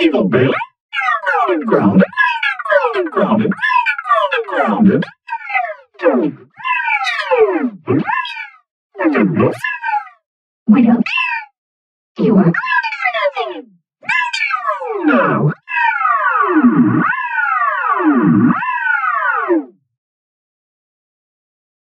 Evil Billy? Grounded, grounded, grounded, grounded, grounded, grounded, grounded. We don't care. You are grounded for nothing. No. no.